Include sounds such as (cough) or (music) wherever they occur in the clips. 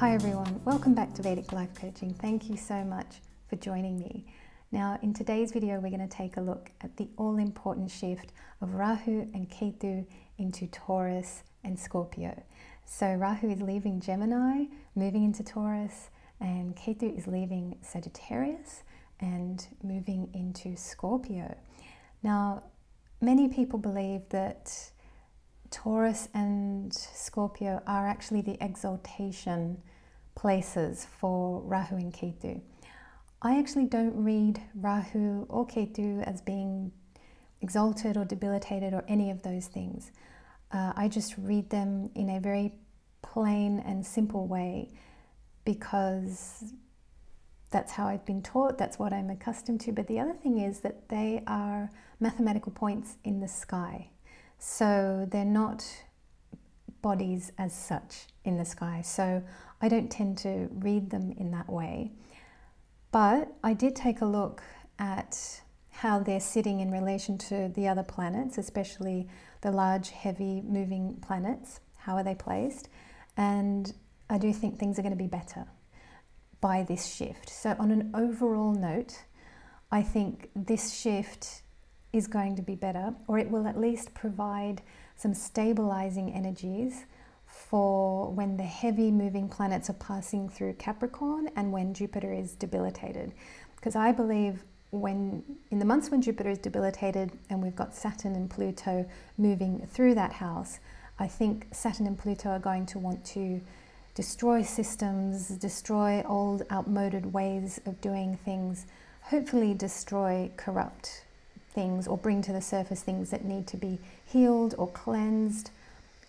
Hi everyone, welcome back to Vedic Life Coaching. Thank you so much for joining me. Now, in today's video, we're going to take a look at the all important shift of Rahu and Ketu into Taurus and Scorpio. So, Rahu is leaving Gemini, moving into Taurus, and Ketu is leaving Sagittarius and moving into Scorpio. Now, many people believe that Taurus and Scorpio are actually the exaltation places for Rahu and Ketu. I actually don't read Rahu or Ketu as being exalted or debilitated or any of those things. Uh, I just read them in a very plain and simple way because that's how I've been taught, that's what I'm accustomed to. But the other thing is that they are mathematical points in the sky. So they're not bodies as such in the sky. So I don't tend to read them in that way. But I did take a look at how they're sitting in relation to the other planets, especially the large, heavy, moving planets. How are they placed? And I do think things are going to be better by this shift. So, on an overall note, I think this shift is going to be better, or it will at least provide some stabilizing energies for when the heavy moving planets are passing through Capricorn and when Jupiter is debilitated. Because I believe when in the months when Jupiter is debilitated and we've got Saturn and Pluto moving through that house, I think Saturn and Pluto are going to want to destroy systems, destroy old, outmoded ways of doing things, hopefully destroy corrupt things or bring to the surface things that need to be healed or cleansed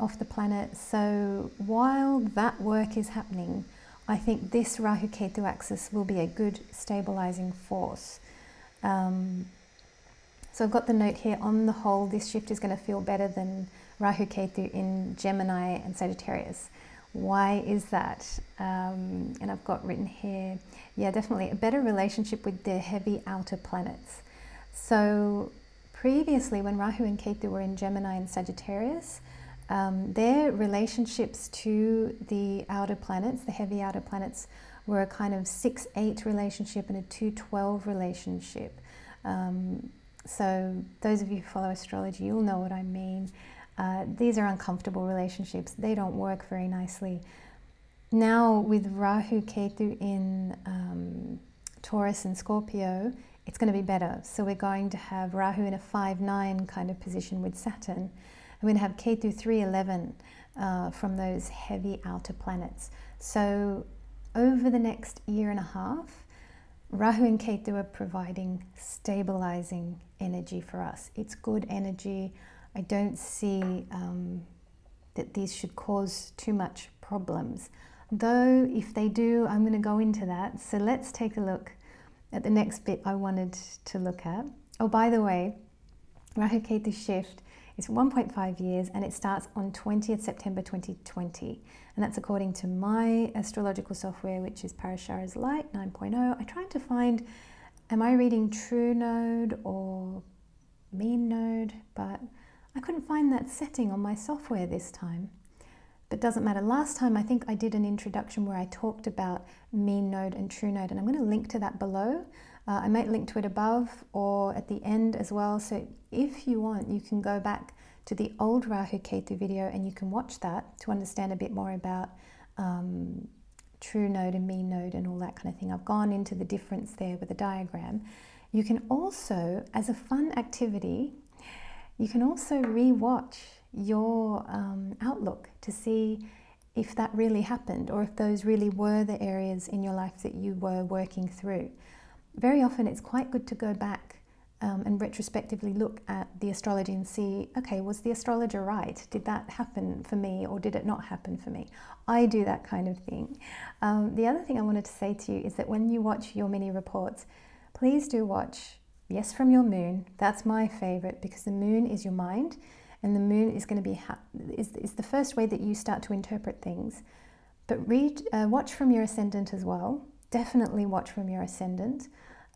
off the planet. So while that work is happening, I think this Rahu Ketu axis will be a good stabilizing force. Um, so I've got the note here on the whole, this shift is going to feel better than Rahu Ketu in Gemini and Sagittarius. Why is that? Um, and I've got written here, yeah, definitely a better relationship with the heavy outer planets. So previously, when Rahu and Ketu were in Gemini and Sagittarius, um, their relationships to the outer planets, the heavy outer planets, were a kind of 6 8 relationship and a 2 12 relationship. Um, so, those of you who follow astrology, you'll know what I mean. Uh, these are uncomfortable relationships, they don't work very nicely. Now, with Rahu Ketu in um, Taurus and Scorpio, it's going to be better. So we're going to have Rahu in a 5-9 kind of position with Saturn. We're going to have Ketu 3-11 uh, from those heavy outer planets. So over the next year and a half, Rahu and Ketu are providing stabilizing energy for us. It's good energy. I don't see um, that these should cause too much problems. Though, if they do, I'm going to go into that. So let's take a look at the next bit I wanted to look at. Oh, by the way, Rahu Ketu shift is 1.5 years and it starts on 20th September 2020. And that's according to my astrological software, which is Parashara's Light 9.0. I tried to find, am I reading True Node or Mean Node? But I couldn't find that setting on my software this time but doesn't matter. Last time I think I did an introduction where I talked about mean node and true node, and I'm going to link to that below. Uh, I might link to it above or at the end as well. So if you want, you can go back to the old Rahu Ketu video and you can watch that to understand a bit more about um, true node and mean node and all that kind of thing. I've gone into the difference there with a diagram. You can also, as a fun activity, you can also re-watch your um, outlook to see if that really happened or if those really were the areas in your life that you were working through. Very often it's quite good to go back um, and retrospectively look at the astrology and see okay, was the astrologer right? Did that happen for me or did it not happen for me? I do that kind of thing. Um, the other thing I wanted to say to you is that when you watch your mini reports, please do watch Yes from Your Moon. That's my favorite because the moon is your mind and the moon is going to be is, is the first way that you start to interpret things. But read, uh, watch from your ascendant as well. Definitely watch from your ascendant.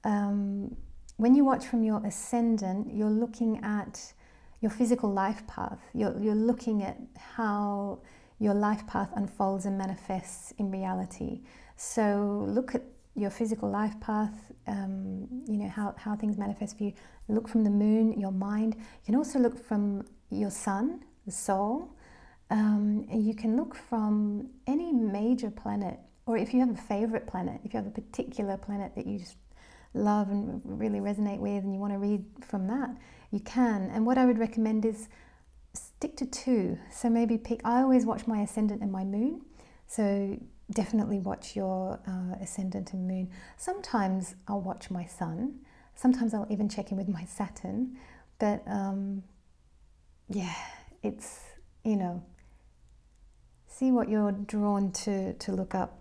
Um, when you watch from your ascendant, you're looking at your physical life path. You're, you're looking at how your life path unfolds and manifests in reality. So look at your physical life path, um, you know, how, how things manifest for you. Look from the moon, your mind. You can also look from your sun, the soul. Um, you can look from any major planet, or if you have a favorite planet, if you have a particular planet that you just love and really resonate with, and you want to read from that, you can. And what I would recommend is stick to two. So maybe pick, I always watch my ascendant and my moon. So definitely watch your uh, ascendant and moon. Sometimes I'll watch my sun. Sometimes I'll even check in with my Saturn. But um, yeah, it's, you know, see what you're drawn to, to look up.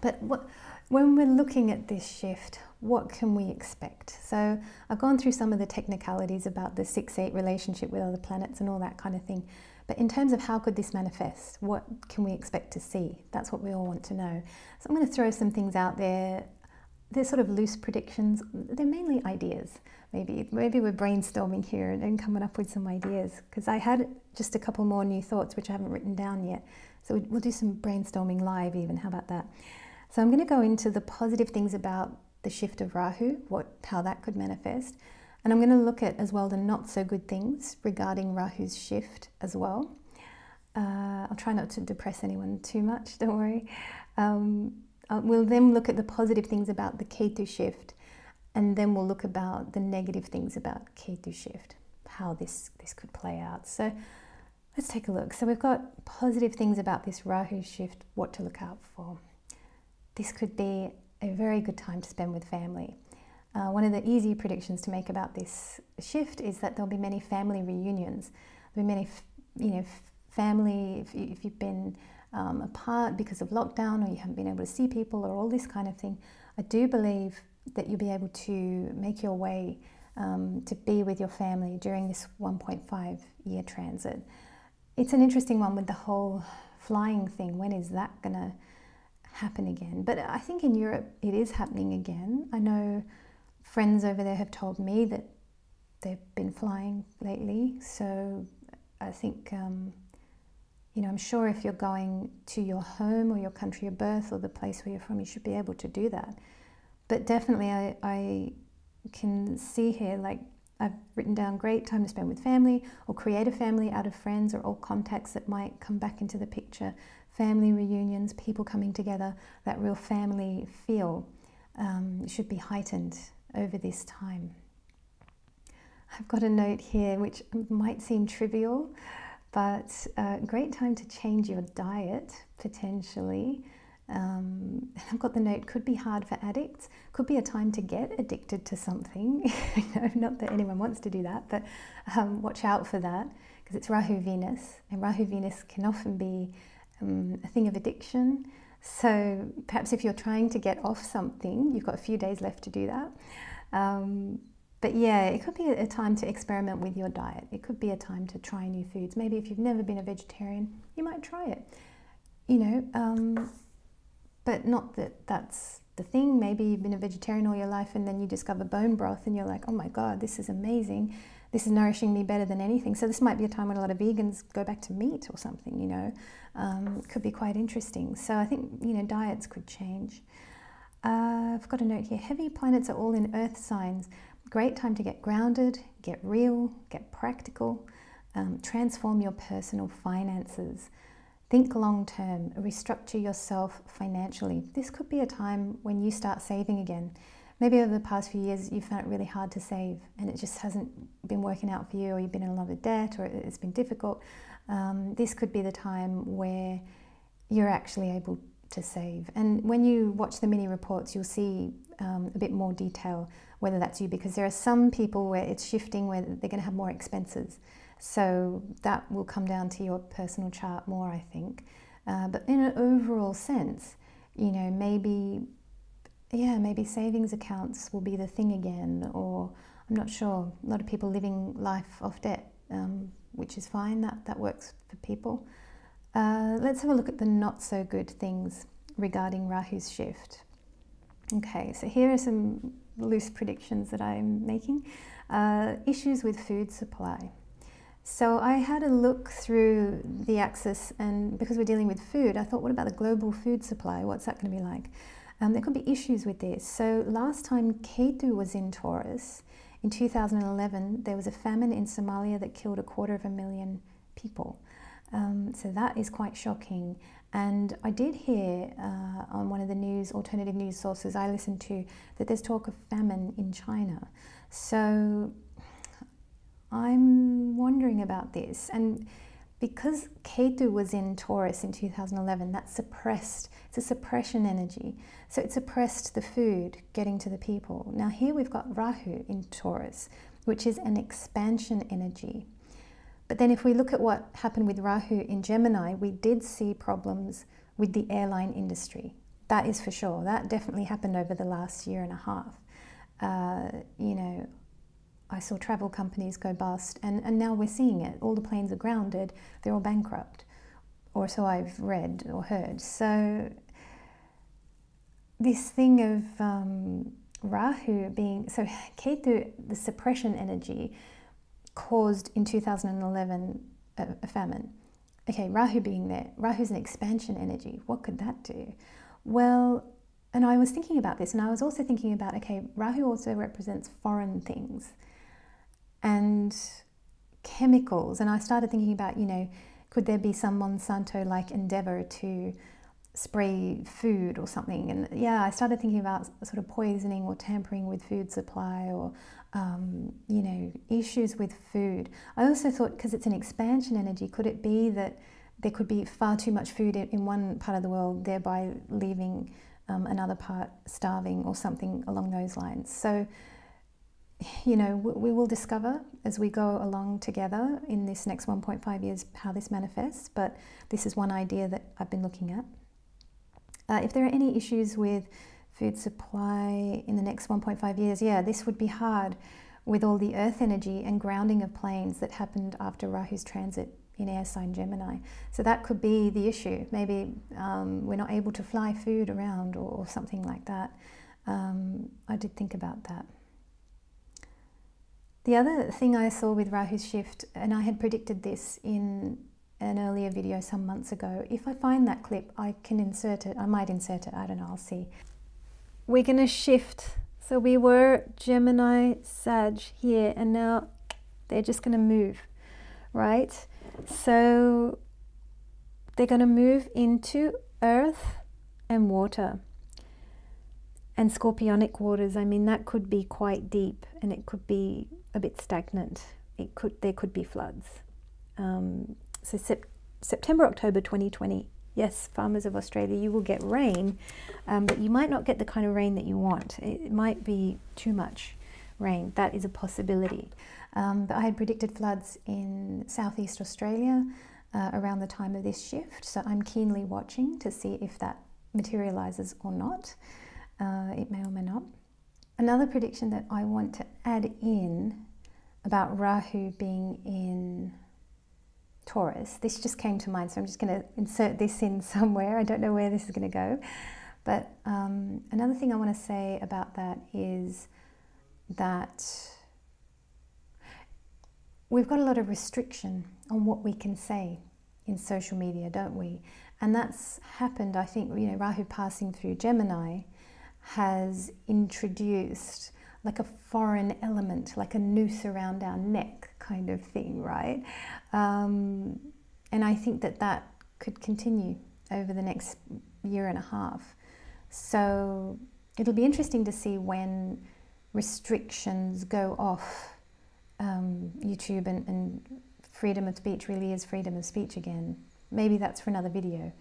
But what, when we're looking at this shift, what can we expect? So I've gone through some of the technicalities about the 6-8 relationship with other planets and all that kind of thing. But in terms of how could this manifest, what can we expect to see? That's what we all want to know. So I'm going to throw some things out there. They're sort of loose predictions. They're mainly ideas. Maybe maybe we're brainstorming here and, and coming up with some ideas because I had just a couple more new thoughts which I haven't written down yet. So we'll do some brainstorming live even. How about that? So I'm going to go into the positive things about the shift of Rahu, what, how that could manifest. And I'm going to look at as well the not so good things regarding Rahu's shift as well. Uh, I'll try not to depress anyone too much, (laughs) don't worry. Um, we'll then look at the positive things about the Ketu shift, and then we'll look about the negative things about Ketu shift, how this, this could play out. So let's take a look. So we've got positive things about this Rahu shift, what to look out for. This could be a very good time to spend with family. Uh, one of the easy predictions to make about this shift is that there'll be many family reunions. There'll be many, you know, family, if, you, have been um, apart because of lockdown or you haven't been able to see people or all this kind of thing, I do believe that you'll be able to make your way um, to be with your family during this 1.5 year transit. It's an interesting one with the whole flying thing. When is that going to happen again. But I think in Europe it is happening again. I know friends over there have told me that they've been flying lately. So I think, um, you know, I'm sure if you're going to your home or your country of birth or the place where you're from, you should be able to do that. But definitely, I, I can see here, like, I've written down great time to spend with family or create a family out of friends or all contacts that might come back into the picture family reunions, people coming together, that real family feel um, should be heightened over this time. I've got a note here which might seem trivial, but a uh, great time to change your diet potentially. Um, I've got the note, could be hard for addicts, could be a time to get addicted to something. (laughs) not that anyone wants to do that, but um, watch out for that because it's Rahu Venus, and Rahu Venus can often be um, a thing of addiction. So perhaps if you're trying to get off something, you've got a few days left to do that. Um, but yeah, it could be a time to experiment with your diet. It could be a time to try new foods. Maybe if you've never been a vegetarian, you might try it. You know, um, but not that that's the thing. Maybe you've been a vegetarian all your life and then you discover bone broth and you're like, oh my God, this is amazing. This is nourishing me better than anything. So this might be a time when a lot of vegans go back to meat or something, you know um, could be quite interesting. So I think you know diets could change. Uh, I've got a note here. Heavy planets are all in Earth signs. Great time to get grounded, get real, get practical, um, transform your personal finances. Think long term, restructure yourself financially. This could be a time when you start saving again. Maybe over the past few years you've found it really hard to save and it just hasn't been working out for you, or you've been in a lot of debt, or it's been difficult um, this could be the time where you're actually able to save. And when you watch the mini reports, you'll see um, a bit more detail whether that's you, because there are some people where it's shifting where they're going to have more expenses. So that will come down to your personal chart more, I think. Uh, but in an overall sense, you know, maybe, yeah, maybe savings accounts will be the thing again, or I'm not sure. A lot of people living life off debt. Um, which is fine, that, that works for people. Uh, let's have a look at the not so good things regarding Rahu's shift. Okay, so here are some loose predictions that I'm making. Uh, issues with food supply. So I had a look through the axis, and because we're dealing with food, I thought, what about the global food supply? What's that going to be like? Um, there could be issues with this. So last time Ketu was in Taurus, in 2011, there was a famine in Somalia that killed a quarter of a million people. Um, so that is quite shocking. And I did hear uh, on one of the news, alternative news sources I listened to, that there's talk of famine in China. So I'm wondering about this. And because Ketu was in Taurus in 2011, that suppressed, it's a suppression energy. So it suppressed the food getting to the people. Now here we've got Rahu in Taurus, which is an expansion energy. But then if we look at what happened with Rahu in Gemini, we did see problems with the airline industry. That is for sure. That definitely happened over the last year and a half. Uh, you know, I saw travel companies go bust, and, and now we're seeing it. All the planes are grounded, they're all bankrupt, or so I've read or heard. So, this thing of um, Rahu being so Ketu, the suppression energy, caused in 2011 a, a famine. Okay, Rahu being there, Rahu's an expansion energy. What could that do? Well, and I was thinking about this, and I was also thinking about okay, Rahu also represents foreign things and chemicals. And I started thinking about, you know, could there be some Monsanto like endeavor to spray food or something? And yeah, I started thinking about sort of poisoning or tampering with food supply or, um, you know, issues with food. I also thought, because it's an expansion energy, could it be that there could be far too much food in one part of the world, thereby leaving um, another part starving or something along those lines? So, you know, we will discover as we go along together in this next 1.5 years how this manifests, but this is one idea that I've been looking at. Uh, if there are any issues with food supply in the next 1.5 years, yeah, this would be hard with all the earth energy and grounding of planes that happened after Rahu's transit in air sign Gemini. So that could be the issue. Maybe um, we're not able to fly food around or, or something like that. Um, I did think about that. The other thing I saw with Rahu's shift, and I had predicted this in an earlier video some months ago, if I find that clip, I can insert it. I might insert it, I don't know, I'll see. We're going to shift. So we were Gemini, Sag here, and now they're just going to move, right? So they're going to move into earth and water and scorpionic waters. I mean, that could be quite deep and it could be a bit stagnant. It could there could be floods. Um, so sep September October 2020. Yes, farmers of Australia, you will get rain, um, but you might not get the kind of rain that you want. It might be too much rain. That is a possibility. Um, but I had predicted floods in southeast Australia uh, around the time of this shift, so I'm keenly watching to see if that materializes or not. Uh, it may or may not. Another prediction that I want to add in about Rahu being in Taurus, this just came to mind, so I'm just going to insert this in (laughs) somewhere. I don't know where this is going to go. But um, another thing I want to say about that is that we've got a lot of restriction on what we can say in social media, don't we? And that's happened, I think, you know, Rahu passing through Gemini has introduced like a foreign element, like a noose around our neck kind of thing, right? Um, and I think that that could continue over the next year and a half. So it'll be interesting to see when restrictions go off um, YouTube and, and freedom of speech really is freedom of speech again. Maybe that's for another video.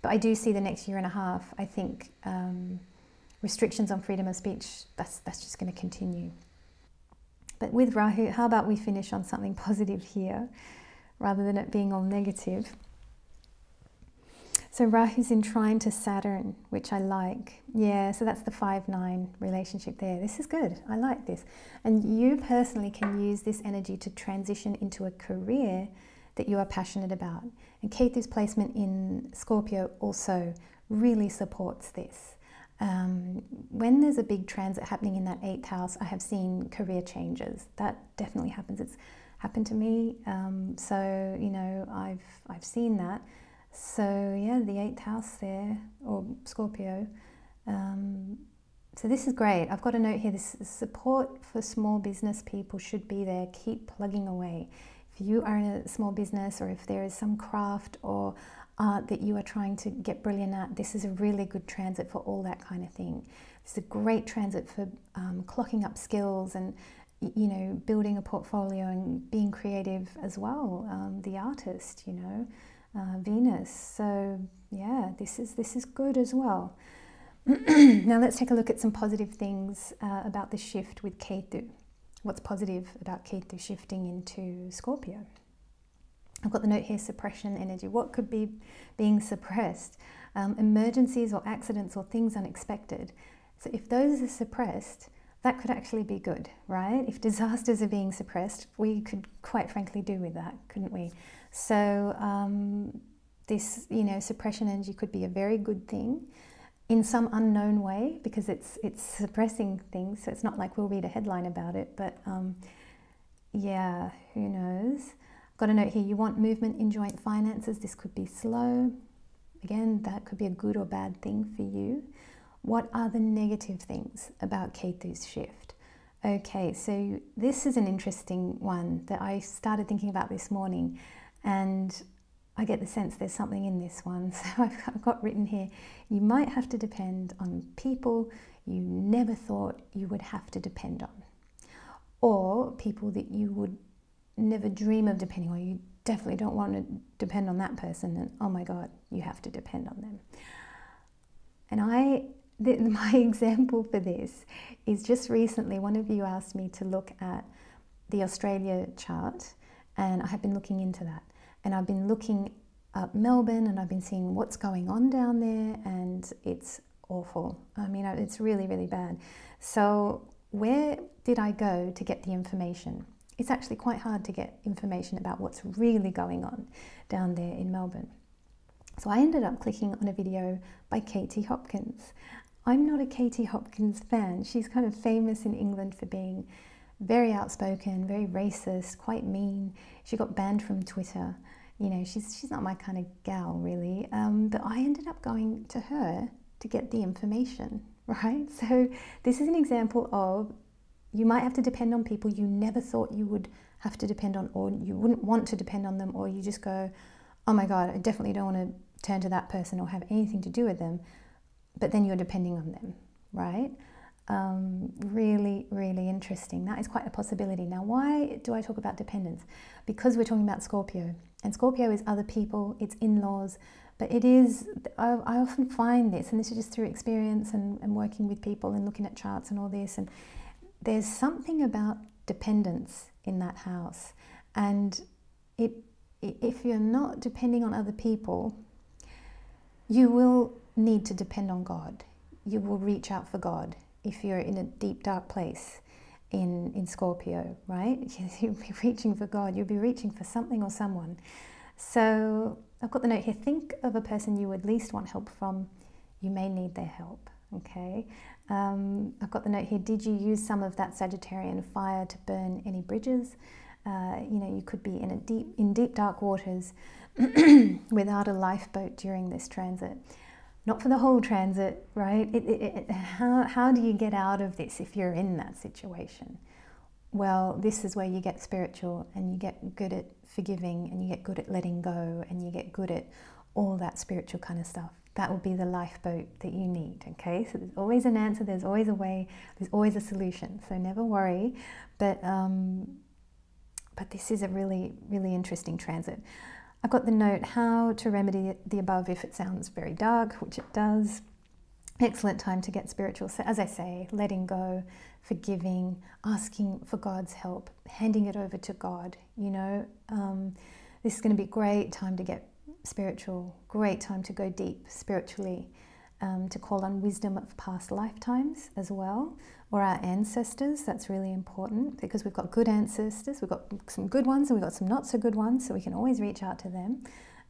But I do see the next year and a half, I think. Um, restrictions on freedom of speech, that's, that's just going to continue. But with Rahu, how about we finish on something positive here rather than it being all negative? So Rahu's in trine to Saturn, which I like. Yeah, so that's the 5-9 relationship there. This is good. I like this. And you personally can use this energy to transition into a career that you are passionate about. And Ketu's placement in Scorpio also really supports this. Um, when there's a big transit happening in that eighth house, I have seen career changes. That definitely happens. It's happened to me. Um, so you know, I've I've seen that. So yeah, the eighth house there, or Scorpio. Um, so this is great. I've got a note here. This support for small business people should be there. Keep plugging away. If you are in a small business, or if there is some craft or art that you are trying to get brilliant at, this is a really good transit for all that kind of thing. It's a great transit for um, clocking up skills and you know building a portfolio and being creative as well. Um, the artist, you know, uh, Venus. So yeah, this is this is good as well. (clears throat) now let's take a look at some positive things uh, about the shift with Ketu. What's positive about Ketu shifting into Scorpio? I've got the note here suppression energy. What could be being suppressed? Um, emergencies or accidents or things unexpected. So, if those are suppressed, that could actually be good, right? If (laughs) disasters are being suppressed, we could quite frankly do with that, couldn't we? So, um, this, you know, suppression energy could be a very good thing in some unknown way because it's it's suppressing things. So it's not like we'll read a headline about it, but um, yeah, who knows? Got a note here, you want movement in joint finances. This could be slow. Again, that could be a good or bad thing for you. What are the negative things about Ketu's shift? Okay, so this is an interesting one that I started thinking about this morning, and I get the sense there's something in this one. (laughs) So I've got written here you might have to depend on people you never thought you would have to depend on, or people that you would never dream of depending on. You definitely don't want to depend on that person, and oh my God, you have to depend on them. And I, (laughs) my example for this is just recently, one of you asked me to look at the Australia chart, and I have been looking into that. And I've been looking at Melbourne and I've been seeing what's going on down there, and it's awful. I mean, it's really, really bad. So, where did I go to get the information? It's actually quite hard to get information about what's really going on down there in Melbourne. So I ended up clicking on a video by Katie Hopkins. I'm not a Katie Hopkins fan. She's kind of famous in England for being very outspoken, very racist, quite mean. She got banned from Twitter. You know, she's she's not my kind of gal really. Um, but I ended up going to her to get the information, (laughs) right? So this is an example of you might have to depend on people you never thought you would have to depend on, or you wouldn't want to depend on them, or you just go, oh my God, I definitely don't want to turn to that person or have anything to do with them, but then you're depending on them, right? Um, really, really interesting. That is quite a possibility. Now, why do I talk about dependence? Because we're talking about Scorpio, and Scorpio is other people, it's in laws, but it is, I, I, often find this, and this is just through experience and, and working with people and looking at charts and all this, and there's something about dependence in that house. And it, if you're not depending on other people, you will need to depend on God. You will reach out for God if you're in a deep, dark place in, in Scorpio, right? (laughs) You'll be reaching for God, you'll be reaching for something or someone. So I've got the note here think of a person you would least want help from. You may need their help, okay? Um, I've got the note here Did you use some of that Sagittarian fire to burn any bridges? Uh, you know, you could be in, a deep, in deep, dark waters (clears throat) without a lifeboat during this transit. Not for the whole transit, right? It, it, it, how, how do you get out of this if you're in that situation? Well, this is where you get spiritual and you get good at forgiving and you get good at letting go and you get good at all that spiritual kind of stuff that will be the lifeboat that you need. Okay, so there's always an answer, there's always a way, there's always a solution. So never worry. But um, but this is a really really interesting transit. I've got the note how to remedy the above if it sounds very dark, which it does. Excellent time to get spiritual. So, as I say, letting go, forgiving, asking for God's help, handing it over to God. You know, um, this is going to be a great time to get spiritual, great time to go deep spiritually, um, to call on wisdom of past lifetimes as well, or our ancestors. That's really important because we've got good ancestors, we've got some good ones, and we've got some not so good ones, so we can always reach out to them.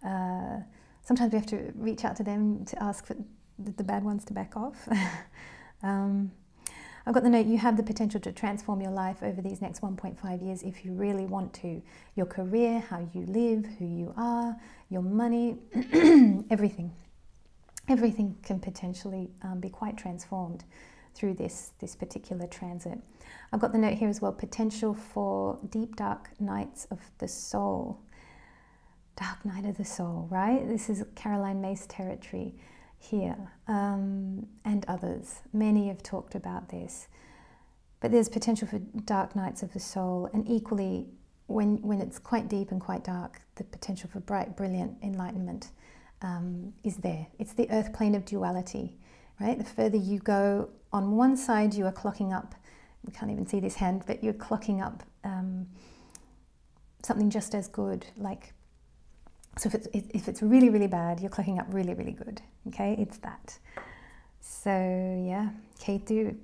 Uh, sometimes we have to reach out to them to ask for the bad ones to back off. (laughs) um, I've got the note you have the potential to transform your life over these next 1.5 years if you really want to. Your career, how you live, who you are, your money, (clears throat) everything. Everything can potentially um, be quite transformed through this, this particular transit. I've got the note here as well potential for deep, dark nights of the soul. Dark night of the soul, right? This is Caroline Myss territory here um, and others. Many have talked about this. But there's potential for dark nights of the soul, and equally, when, when it's quite deep and quite dark, the potential for bright, brilliant enlightenment um, is there. It's the earth plane of duality, right? The further you go on one side, you are clocking up, we can't even see this hand, but you're clocking up um, something just as good, like so if it's, if it's really, really bad, you're clocking up really, really good. Okay, it's that. So yeah, Ketu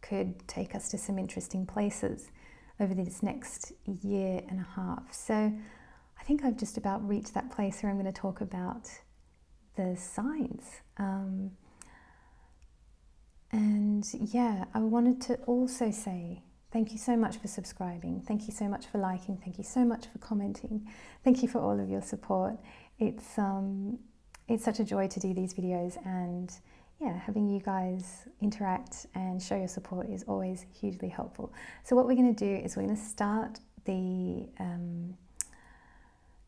could take us to some interesting places over this next year and a half. So I think I've just about reached that place where I'm going to talk about the signs. Um, and yeah, I wanted to also say Thank you so much for subscribing. Thank you so much for liking. Thank you so much for commenting. Thank you for all of your support. It's um, it's such a joy to do these videos, and yeah, having you guys interact and show your support is always hugely helpful. So what we're going to do is we're going to start the um,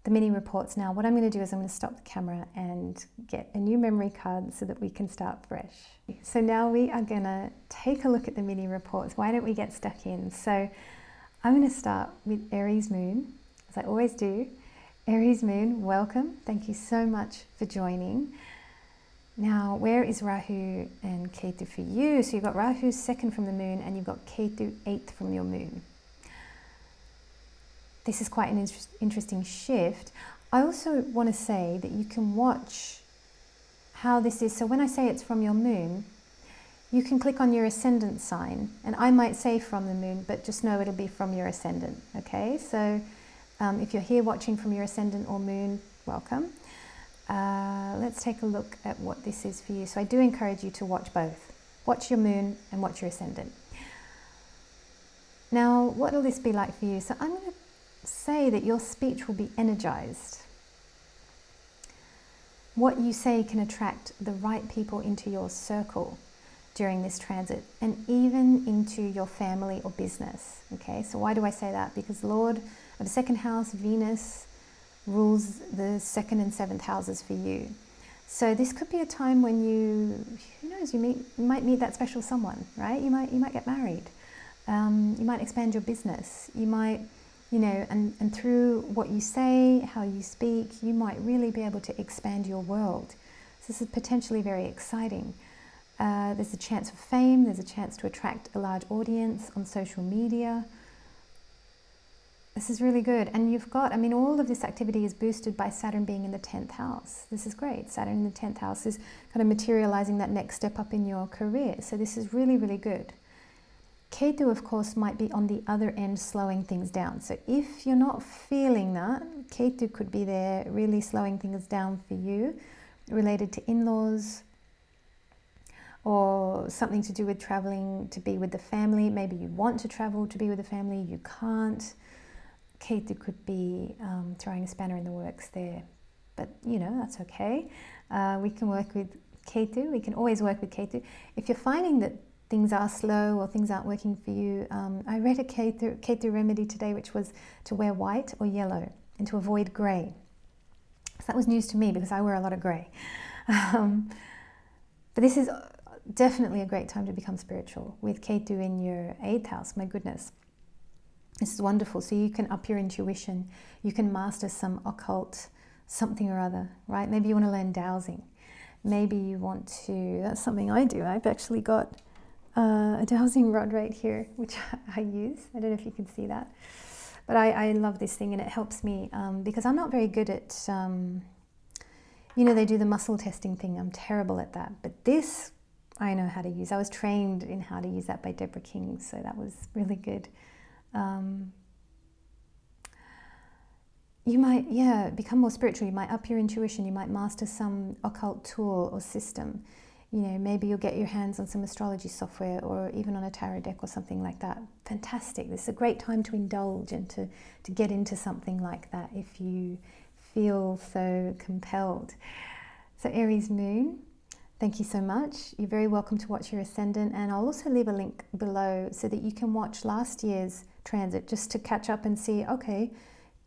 the mini reports now. What I'm going to do is I'm going to stop the camera and get a new memory card so that we can start fresh. So now we are going to take a look at the mini reports. Why don't we get stuck in? So I'm going to start with Aries Moon, as I always do. Aries Moon, welcome. Thank you so much for joining. Now, where is Rahu and Ketu for you? So you've got Rahu second from the moon and you've got Ketu eighth from your moon this is quite an inter interesting shift. I also want to say that you can watch how this is. So when I say it's from your moon, you can click on your ascendant sign, and I might say from the moon, but just know it'll be from your ascendant. Okay, so um, if you're here watching from your ascendant or moon, welcome. Uh, let's take a look at what this is for you. So I do encourage you to watch both. Watch your moon and watch your ascendant. Now, what will this be like for you? So I'm going to say that your speech will be energized. What you say can attract the right people into your circle during this transit and even into your family or business. Okay, so why do I say that? Because Lord of the second house, Venus, rules the second and seventh houses for you. So this could be a time when you, who knows, you, meet, you might meet that special someone, right? You might, you might get married. Um, you might expand your business. You might you know, and, and through what you say, how you speak, you might really be able to expand your world. So this is potentially very exciting. Uh, there's a chance for fame, there's a chance to attract a large audience on social media. This is really good. And you've got, I mean, all of this activity is boosted by Saturn being in the 10th house. This is great. Saturn in the 10th house is kind of materializing that next step up in your career. So this is really, really good. Ketu, of course, might be on the other end slowing things down. So if you're not feeling that, Ketu could be there really slowing things down for you, related to in laws or something to do with traveling to be with the family. Maybe you want to travel to be with the family, you can't. Ketu could be um, throwing a spanner in the works there. But you know, that's okay. Uh, we can work with Ketu, we can always work with Ketu. If you're finding that things are slow or things aren't working for you. Um, I read a Ketu, remedy today, which was to wear white or yellow and to avoid grey. So that was news to me because I wear a lot of grey. (laughs) Um, but this is definitely a great time to become spiritual with Ketu in your eighth house. My goodness. This is wonderful. So you can up your intuition. You can master some occult something or other, right? Maybe you want to learn dowsing. Maybe you want to, that's something I do. I've actually got uh, a dowsing rod right here, which (laughs) I use. I don't know if you can see that. But I, I love this thing and it helps me um, because I'm not very good at, um, you know, they do the muscle testing thing. I'm terrible at that. But this I know how to use. I was trained in how to use that by Deborah King, so that was really good. Um, you might, yeah, become more spiritual. You might up your intuition. You might master some occult tool or system you know, maybe you'll get your hands on some astrology software or even on a tarot deck or something like that. Fantastic. This is a great time to indulge and to, to get into something like that if you feel so compelled. So, Aries moon, thank you so much. You're very welcome to watch your ascendant, and I'll also leave a link below so that you can watch last year's transit just to catch up and see okay,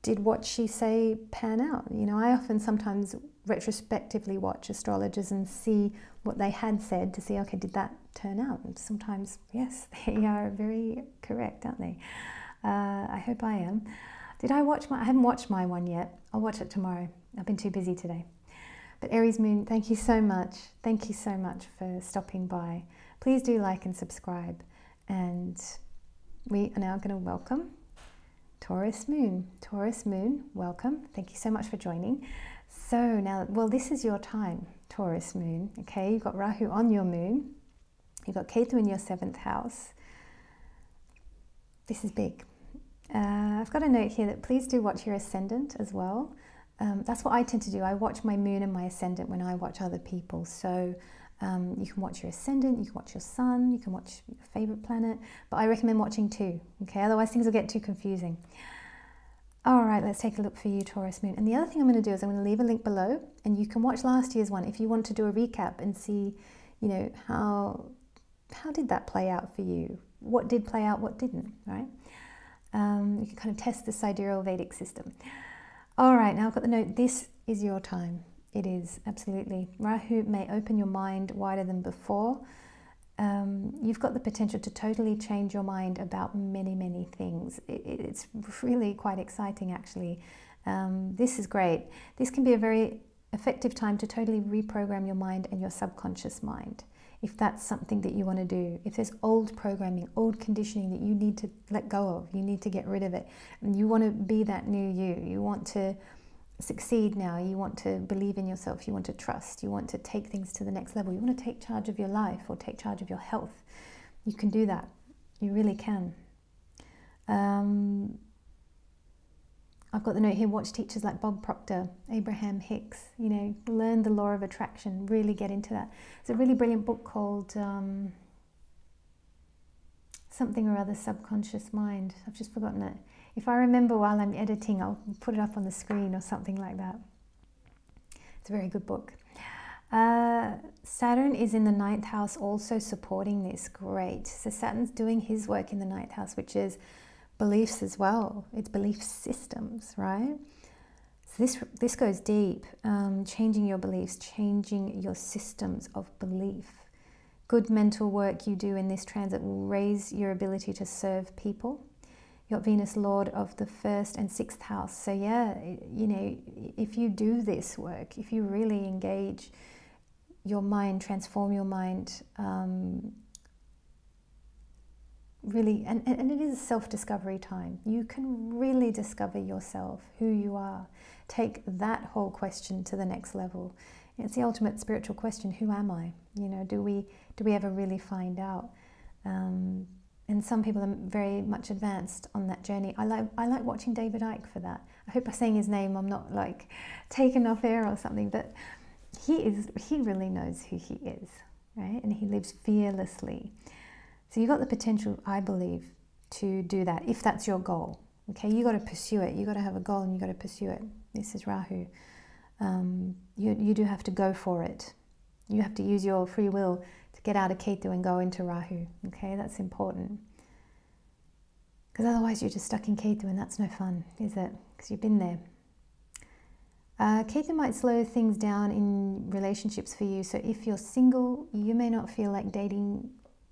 did what she say pan out? You know, I often sometimes retrospectively watch astrologers and see what they had said to see, okay, did that turn out? And sometimes, yes, (laughs) they are very correct, aren't they? Uh, I hope I am. Did I watch my? I haven't watched my one yet. I'll watch it tomorrow. I've been too busy today. But Aries Moon, thank you so much. Thank you so much for stopping by. Please do like and subscribe. And we are now going to welcome Taurus Moon. Taurus Moon, welcome. Thank you so much for joining. So now, well, this is your time, Taurus Moon. Okay, you've got Rahu on your moon, you've got Ketu in your seventh house. This is big. Uh, I've got a note here that please do watch your ascendant as well. Um, that's what I tend to do. I watch my moon and my ascendant when I watch other people. So um, you can watch your ascendant, you can watch your sun, you can watch your favorite planet, but I recommend watching two, okay? Otherwise, things will get too confusing. All right, let's take a look for you, Taurus Moon. And the other thing I'm going to do is I'm going to leave a link below, and you can watch last year's one if you want to do a recap and see, you know, how how did that play out for you? What did play out? What didn't? Right? Um, you can kind of test the sidereal Vedic system. All right, now I've got the note. This is your time. It is absolutely. Rahu may open your mind wider than before. Um, you've got the potential to totally change your mind about many, many things. It, it's really quite exciting, actually. Um, this is great. This can be a very effective time to totally reprogram your mind and your subconscious mind. If that's something that you want to do, if there's old programming, old conditioning that you need to let go of, you need to get rid of it, and you want to be that new you, you want to succeed now, you want to believe in yourself, you want to trust, you want to take things to the next level, you want to take charge of your life or take charge of your health, you can do that. You really can. Um, I've got the note here watch teachers like Bob Proctor, Abraham Hicks, you know, learn the law of attraction, really get into that. It's a really brilliant book called um, Something or Other Subconscious Mind. I've just forgotten it. If I remember while I'm editing, I'll put it up on the screen or something like that. It's a very good book. Uh, Saturn is in the ninth house, also supporting this. Great. So Saturn's doing his work in the ninth house, which is beliefs as well. It's belief systems, right? So this this goes deep. Um, changing your beliefs, changing your systems of belief. Good mental work you do in this transit will raise your ability to serve people you got Venus Lord of the first and sixth house. So, yeah, you know, if you do this work, if you really engage your mind, transform your mind, um, really, and, and it is self discovery time. You can really discover yourself, who you are. Take that whole question to the next level. It's the ultimate spiritual question who am I? You know, do we, do we ever really find out? Um, and some people are very much advanced on that journey. I like I like watching David Icke for that. I hope by saying his name I'm not like (laughs) taken off air or something, but he is he really knows who he is, right? And he lives fearlessly. So you've got the potential, I believe, to do that if that's your goal. Okay, you got to pursue it. You got to have a goal and you got to pursue it. This is Rahu. Um, you you do have to go for it. You have to use your free will to get out of Ketu and go into Rahu. Okay, that's important. Because otherwise you're just stuck in Ketu and that's no fun, is it? Because you've been there. Uh, Ketu might slow things down in relationships for you. So if you're single, you may not feel like dating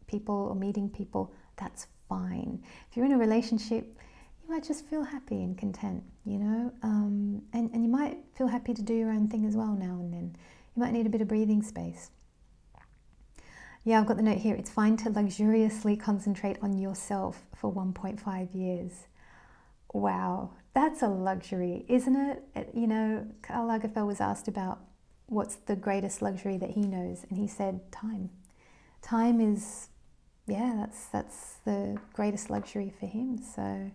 people or meeting people. That's fine. If you're in a relationship, you might just feel happy and content, you know? Um, and, and you might feel happy to do your own thing as well now and then. You might need a bit of breathing space. Yeah, I've got the note here. It's fine to luxuriously concentrate on yourself for 1.5 years. Wow, that's a luxury, isn't it? it? You know, Karl Lagerfeld was asked about what's the greatest luxury that he knows, and he said time. Time is, yeah, that's that's the greatest luxury for him. So,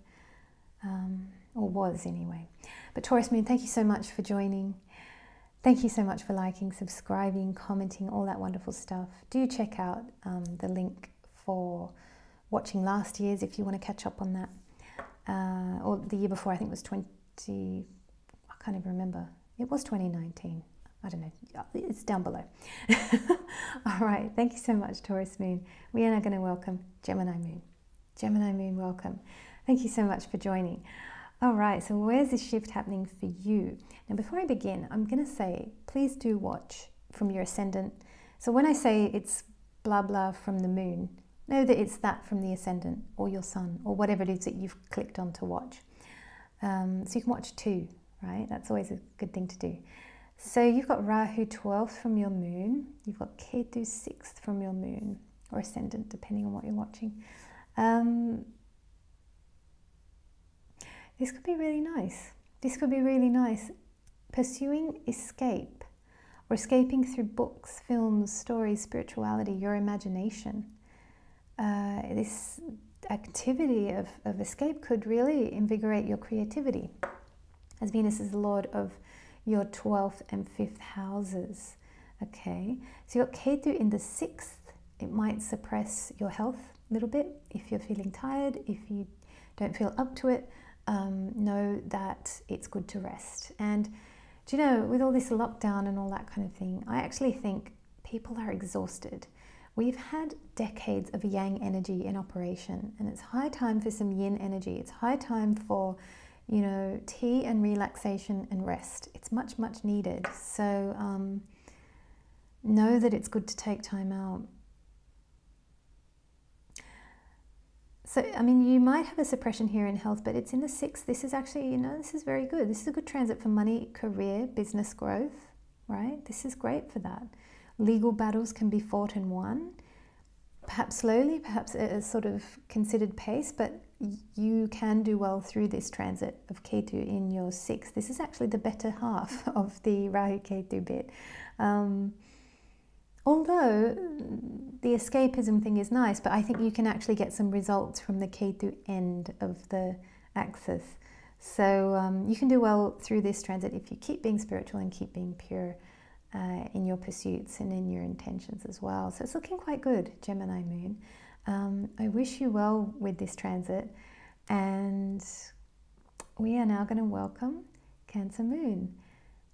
um, or was anyway. But Taurus Moon, thank you so much for joining. Thank you so much for liking, subscribing, commenting, all that wonderful stuff. Do check out um, the link for watching last year's if you want to catch up on that. Uh, or the year before, I think it was 20, I can't even remember. It was 2019. I don't know. It's down below. (laughs) all right. Thank you so much, Taurus Moon. We are now going to welcome Gemini Moon. Gemini Moon, welcome. Thank you so much for joining. All right, so where's this shift happening for you? Now, before I begin, I'm going to say please do watch from your ascendant. So when I say it's blah blah from the moon, know that it's that from the ascendant or your sun or whatever it is that you've clicked on to watch. Um, so you can watch two, right? That's always a good thing to do. So you've got Rahu 12th from your moon, you've got Ketu 6th from your moon or ascendant, depending on what you're watching. Um, this could be really nice. This could be really nice. Pursuing escape or escaping through books, films, stories, spirituality, your imagination. Uh, this activity of, of escape could really invigorate your creativity, as Venus is the Lord of your 12th and 5th houses. Okay, so you've got Ketu in the 6th. It might suppress your health a little bit if you're feeling tired, if you don't feel up to it. Um, know that it's good to rest. And do you know, with all this lockdown and all that kind of thing, I actually think people are exhausted. We've had decades of yang energy in operation, and it's high time for some yin energy. It's high time for, you know, tea and relaxation and rest. It's much, much needed. So um, know that it's good to take time out. So, I mean, you might have a suppression here in health, but it's in the sixth. This is actually, you know, this is very good. This is a good transit for money, career, business growth, right? This is great for that. Legal battles can be fought and won, perhaps slowly, perhaps at a sort of considered pace, but you can do well through this transit of Ketu in your sixth. This is actually the better half (laughs) of the Rahu Ketu bit. Um, although the escapism thing is nice, but I think you can actually get some results from the K Ketu end of the axis. So um, you can do well through this transit if you keep being spiritual and keep being pure uh, in your pursuits and in your intentions as well. So it's looking quite good, Gemini Moon. Um, I wish you well with this transit, and we are now going to welcome Cancer Moon.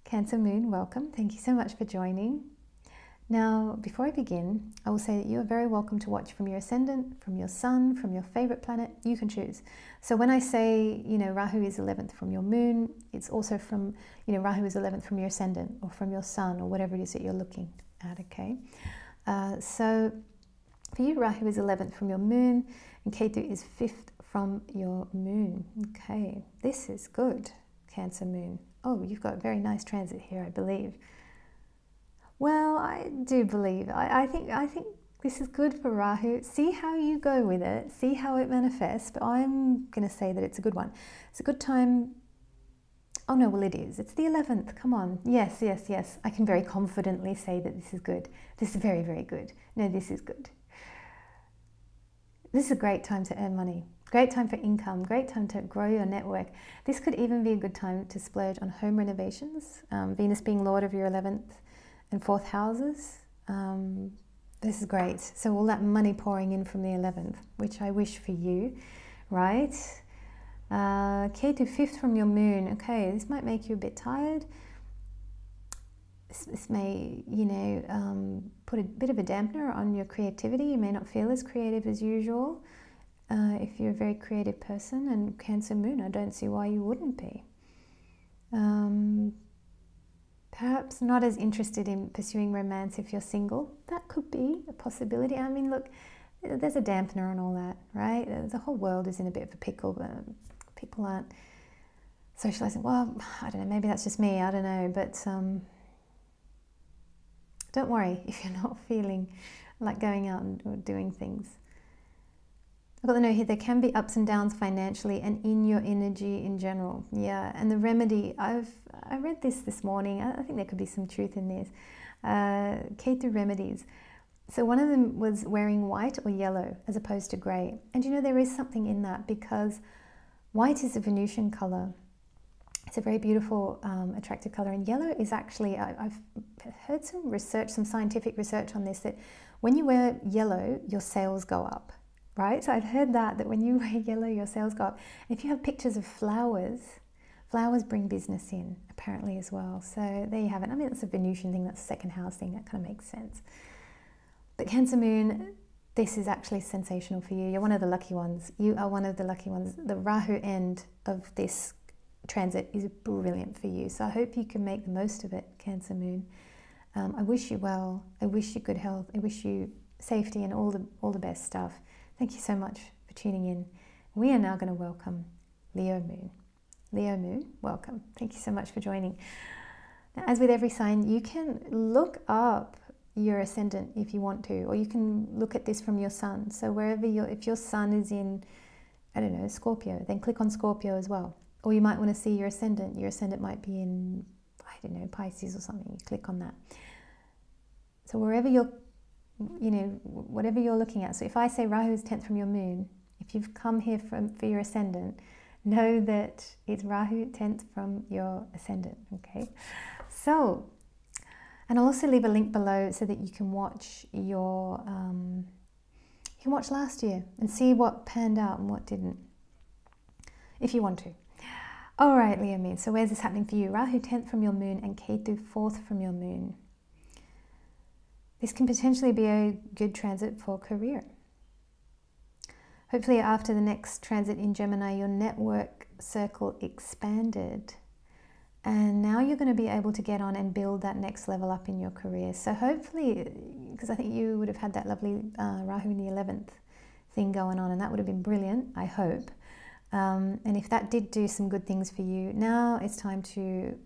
Cancer Moon, welcome. Thank you so much for joining. Now, before I begin, I will say that you are very welcome to watch from your ascendant, from your sun, from your favorite planet. You can choose. So when I say, you know, Rahu is 11th from your moon, it's also from, you know, Rahu is 11th from your ascendant or from your sun or whatever it is that you're looking at, okay? Uh, so for you, Rahu is 11th from your moon and Ketu is 5th from your moon. Okay, this is good, Cancer moon. Oh, you've got a very nice transit here, I believe. Well, I do believe. I, I think I think this is good for Rahu. See how you go with it. See how it manifests. But I'm going to say that it's a good one. It's a good time. Oh no, well it is. It's the 11th. Come on. Yes, yes, yes. I can very confidently say that this is good. This is very, very good. No, this is good. This is a great time to earn money. Great time for income. Great time to grow your network. This could even be a good time to splurge on home renovations. Um, Venus being Lord of your 11th and fourth houses. Um, this is great. So all that money pouring in from the 11th, which I wish for you, right? Uh, Ketu fifth from your moon. Okay, this might make you a bit tired. This, this may, you know, um, put a bit of a dampener on your creativity. You may not feel as creative as usual. Uh, if you're a very creative person and Cancer Moon, I don't see why you wouldn't be. Um, perhaps not as interested in pursuing romance if you're single. That could be a possibility. I mean, look, there's a dampener on all that, right? The whole world is in a bit of a pickle. But people aren't socializing. Well, I don't know, maybe that's just me, I don't know. But um, don't worry (laughs) if you're not feeling like going out and doing things. I've got the note here, there can be ups and downs financially and in your energy in general. Yeah, and the remedy, I've I read this this morning. I think there could be some truth in this. Uh, Ketu remedies. So one of them was wearing white or yellow as opposed to grey. And you know, there is something in that because white is a Venusian colour. It's a very beautiful, um, attractive color. And yellow is actually, I, I've heard some research, some scientific research on this, that when you wear yellow, your sales go up, right? So I've heard that, that when you (laughs) wear yellow, your sales go up. If you have pictures of flowers, flowers bring business in, apparently, as well. So there you have it. I mean, it's a Venusian thing, that's second house thing, that kind of makes sense. But Cancer Moon, this is actually sensational for you. You're one of the lucky ones. You are one of the lucky ones. The Rahu end of this transit is brilliant for you. So I hope you can make the most of it, Cancer Moon. Um, I wish you well. I wish you good health. I wish you safety and all the all the best stuff. Thank you so much for tuning in. We are now going to welcome Leo Moon. Leo Moon, welcome. Thank you so much for joining. Now, as with every sign, you can look up your ascendant if you want to, or you can look at this from your sun. So wherever your if your sun is in, I don't know, Scorpio, then click on Scorpio as well. Or you might want to see your ascendant. Your ascendant might be in, I don't know, Pisces or something. You click on that. So wherever you're, you know, whatever you're looking at. So if I say Rahu is 10th from your moon, if you've come here from, for your ascendant, know that it's Rahu 10th from your ascendant, okay? So, and I'll also leave a link below so that you can watch your, um, you can watch last year and see what panned out and what didn't, if you want to. All right, Moon. So where's this happening for you? Rahu 10th from your moon and Ketu 4th from your moon. This can potentially be a good transit for career. Hopefully after the next transit in Gemini, your network circle expanded and now you're going to be able to get on and build that next level up in your career. So hopefully, because I think you would have had that lovely uh, Rahu in the 11th thing going on and that would have been brilliant, I hope. Um, and if that did do some good things for you, now it's time to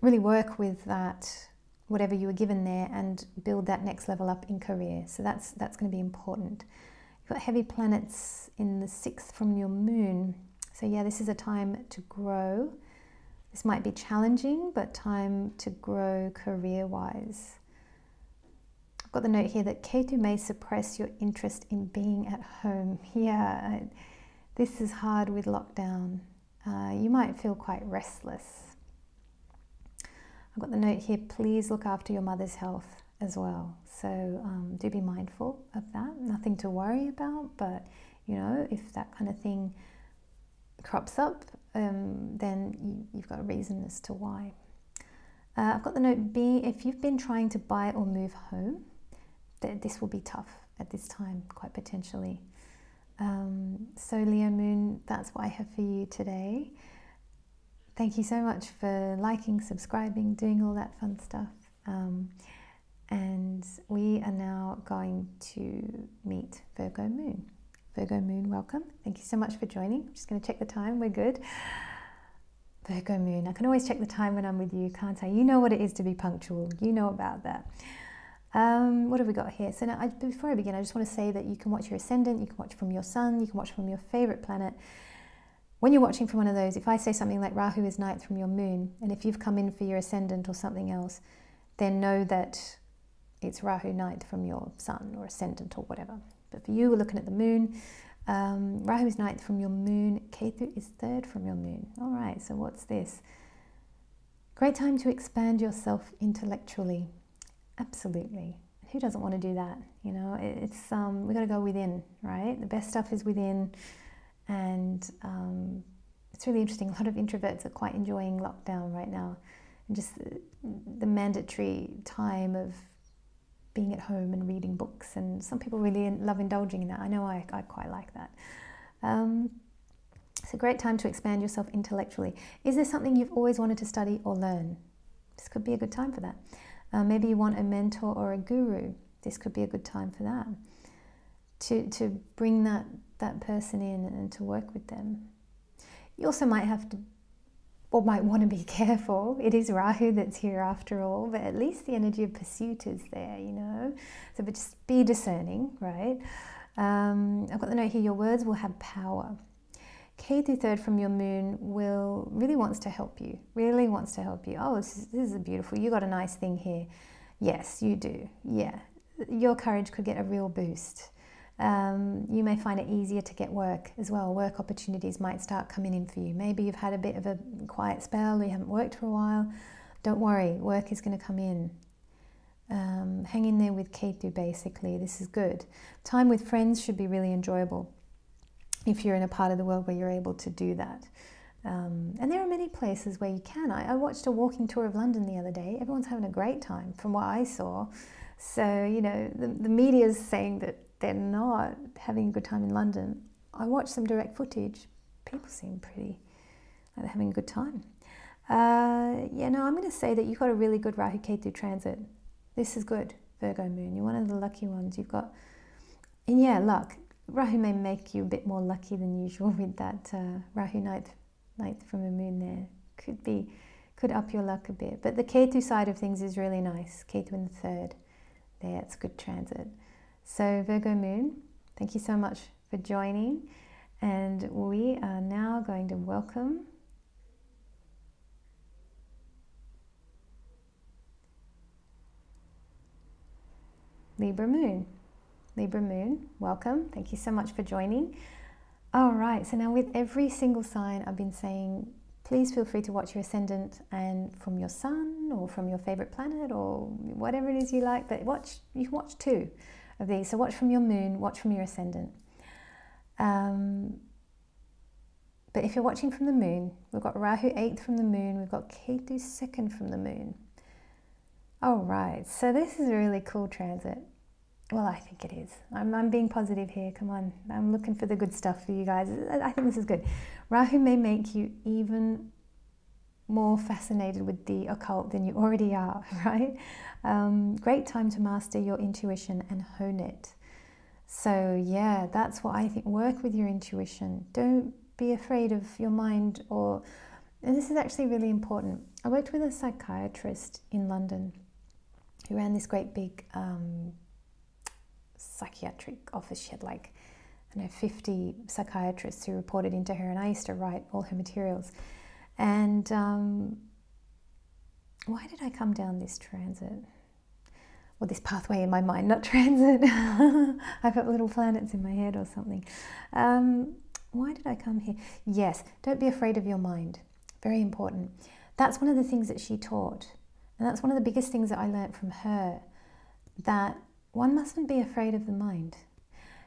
really work with that, whatever you were given there, and build that next level up in career. So that's that's going to be important. You've got heavy planets in the sixth from your moon. So yeah, this is a time to grow. This might be challenging, but time to grow career-wise. I've got the note here that Ketu may suppress your interest in being at home. (laughs) Yeah this is hard with lockdown. Uh, you might feel quite restless. I've got the note here please look after your mother's health as well. So um, do be mindful of that. Nothing to worry about, but you know, if that kind of thing crops up, um, then you, have got a reason as to why. Uh, I've got the note B if you've been trying to buy or move home, th this will be tough at this time, quite potentially. Um, so, Leo Moon, that's what I have for you today. Thank you so much for liking, subscribing, doing all that fun stuff. Um, and we are now going to meet Virgo Moon. Virgo Moon, welcome. Thank you so much for joining. I'm just going to check the time. We're good. Virgo Moon. I can always check the time when I'm with you, can't I? You know what it is to be punctual. You know about that. Um, what have we got here? So now, I, before I begin, I just want to say that you can watch your ascendant, you can watch from your sun, you can watch from your favorite planet. When you're watching from one of those, if I say something like Rahu is ninth from your moon, and if you've come in for your ascendant or something else, then know that it's Rahu ninth from your sun or ascendant or whatever. But for you, we're looking at the moon. Um, Rahu is ninth from your moon. Ketu is third from your moon. All right, so what's this? Great time to expand yourself intellectually. Absolutely. Who doesn't want to do that? You know, it's um, we got to go within, right? The best stuff is within, and um, it's really interesting. A lot of introverts are quite enjoying lockdown right now, and just the, the mandatory time of being at home and reading books. And some people really love indulging in that. I know I, I quite like that. Um, it's a great time to expand yourself intellectually. Is there something you've always wanted to study or learn? This could be a good time for that. Uh, maybe you want a mentor or a guru. This could be a good time for that. To, to bring that, that person in and to work with them. You also might have to, or might want to be (laughs) careful. It is Rahu that's here after all, but at least the energy of pursuit is there, you know. So, but just be discerning, right? Um, I've got the note here your words will have power. Ketu third from your moon will really wants to help you, really wants to help you. Oh, this is, this is beautiful. You got a nice thing here. Yes, you do. Yeah. Your courage could get a real boost. Um, you may find it easier to get work as well. Work opportunities might start coming in for you. Maybe you've had a bit of a quiet spell, you haven't worked for a while. Don't worry, work is going to come in. Um, hang in there with Ketu basically. This is good. Time with friends should be really enjoyable if you're in a part of the world where you're able to do that. Um, and there are many places where you can. I, I, watched a walking tour of London the other day. Everyone's having a great time from what I saw. So, you know, the, the media is saying that they're not having a good time in London. I watched some direct footage. People seem pretty like they're having a good time. Uh, yeah, no, I'm going to say that you've got a really good Rahu Ketu transit. This is good, Virgo moon. You're one of the lucky ones. You've got, and yeah, luck. Rahu may make you a bit more lucky than usual (laughs) with that uh, Rahu ninth, ninth from a moon there. Could be, could up your luck a bit. But the Ketu side of things is really nice. Ketu in the third. There, it's good transit. So Virgo moon, thank you so much for joining. And we are now going to welcome Libra Moon. Libra Moon, welcome. Thank you so much for joining. All right, so now with every single sign, I've been saying, please feel free to watch your ascendant and from your sun or from your favorite planet or whatever it is you like, but watch, you can watch two of these. So watch from your moon, watch from your ascendant. Um, but if you're watching from the moon, we've got Rahu 8th from the moon, we've got Ketu 2nd from the moon. All right, so this is a really cool transit. Well, I think it is. I'm, I'm being positive here. Come on. I'm looking for the good stuff for you guys. I think this is good. Rahu may make you even more fascinated with the occult than you already are, (laughs) right? Um, great time to master your intuition and hone it. So, yeah, that's what I think. Work with your intuition. Don't be afraid of your mind or. And this is actually really important. I worked with a psychiatrist in London who ran this great big um, psychiatric office. She had like, I know, 50 psychiatrists who reported into her, and I used to write all her materials. And um, why did I come down this transit? Well, this pathway in my mind, not (laughs) transit. (laughs) I've got little planets in my head or something. Um, why did I come here? Yes, don't be afraid of your mind. Very important. That's one of the things that she taught. And that's one of the biggest things that I learned from her that one mustn't be afraid of the mind.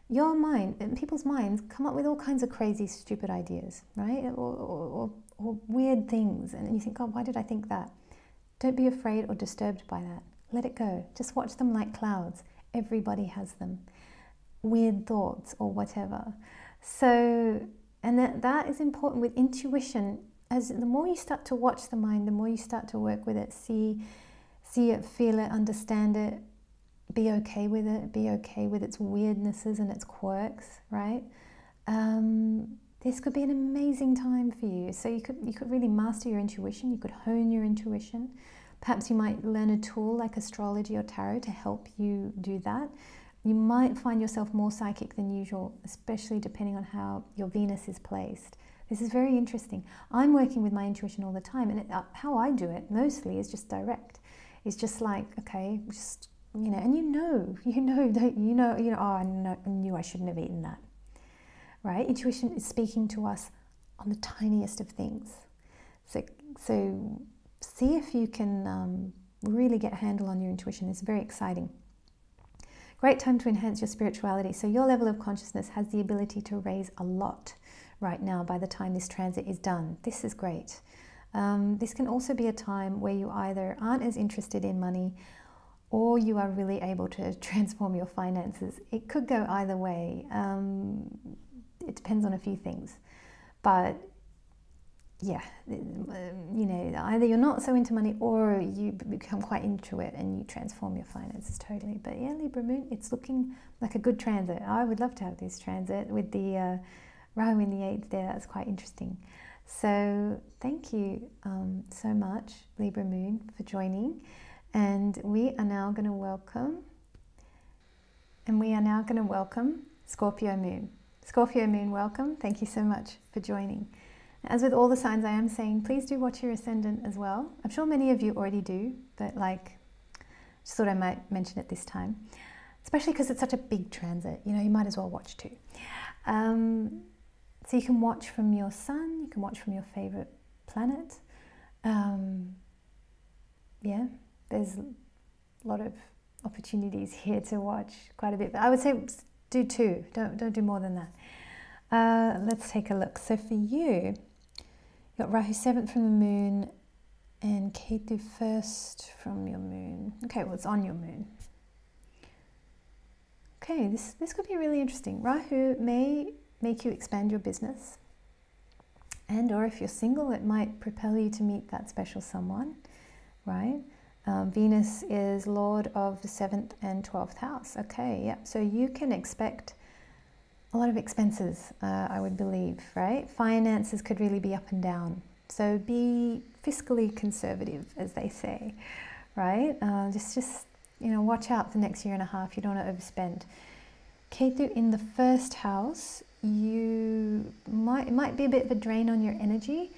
Your mind, and people's minds come up with all kinds of crazy, stupid ideas, right? Or, or, or, or weird things. And you think, God, why did I think that? Don't be afraid or disturbed by that. Let it go. Just watch them like clouds. Everybody has them. Weird thoughts or whatever. So, and that, that is important with intuition. As the more you start to watch the mind, the more you start to work with it, see, see it, feel it, understand it, be okay with it, be okay with its weirdnesses and its quirks, right? Um, this could be an amazing time for you. So you could you could really master your intuition. You could hone your intuition. Perhaps you might learn a tool like astrology or tarot to help you do that. You might find yourself more psychic than usual, especially depending on how your Venus is placed. This is very interesting. I'm working with my intuition all the time, and it, uh, how I do it mostly is just direct. It's just like, okay, just you know, and you know, (laughs) you know you know, you know, oh, I knew I shouldn't have eaten that. Right? Intuition is speaking to us on the tiniest of things. So, so see if you can um, really get a handle on your intuition. It's very exciting. Great time to enhance your spirituality. So your level of consciousness has the ability to raise a lot right now by the time this transit is done. This is great. Um, this can also be a time where you either aren't as interested in money or you are really able to (laughs) transform your finances. It could go either way. Um, it depends on a few things. But yeah, you know, either you're not so into money or you become quite into it and you transform your finances totally. But yeah, Libra Moon, it's looking like a good transit. I would love to have this transit with the uh, Rahu in the 8th there. That's quite interesting. So thank you um, so much, Libra Moon, for joining. And we are now going to welcome, and we are now going to welcome Scorpio Moon. Scorpio Moon, welcome. Thank you so much for joining. As with all the signs, I am saying please do watch your ascendant as well. I'm sure many of you already do, but like, just thought I might mention it this time. especially because it's such a big transit. You know, you might as well watch too. Um, so you can watch from your sun, you can watch from your favorite planet. Um, yeah, there's a lot of opportunities here to watch quite a bit. But I would say do two. Don't don't do more than that. Uh, let's take a look. So for you, you got Rahu seventh from the moon and Ketu first from your moon. Okay, well it's on your moon. Okay, this this could be really interesting. Rahu may make you expand your business. And or if you're single, it might propel you to meet that special someone, right? Um, Venus is Lord of the seventh and twelfth house. Okay, yeah. So you can expect a lot of expenses, uh, I would believe, right? Finances could really be up and down. So be fiscally conservative, as they say, right? Uh, just, just you know, watch out for the next year and a half. You don't want to overspend. Ketu in the first house, you might it might be a bit of a drain on your energy.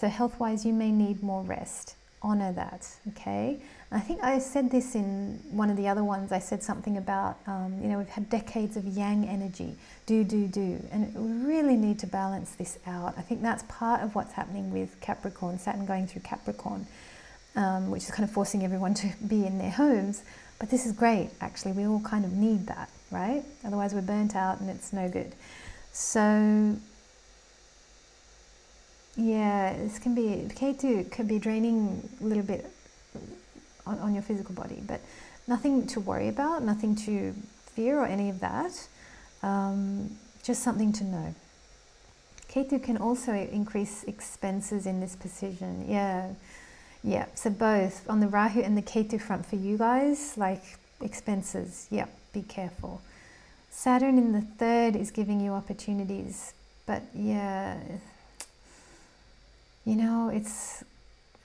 So health-wise, you may need more rest honor that, okay? I think I said this in one of the other ones. I said something about, um, you know, we've had decades of yang energy, do, do, do, and we really need to balance this out. I think that's part of what's happening with Capricorn, Saturn going through Capricorn, um, which is kind of forcing everyone to (laughs) be in their homes. But this is great, actually. We all kind of need that, right? Otherwise, we're burnt out and it's no good. So yeah, this can be Ketu could be draining a little bit on, on your physical body, but nothing to worry about, nothing to fear or any of that. Um, just something to know. Ketu can also increase expenses in this position. Yeah, yeah. So both on the Rahu and the Ketu front for you guys, like expenses. Yeah, be careful. Saturn in the third is giving you opportunities, but yeah you know, it's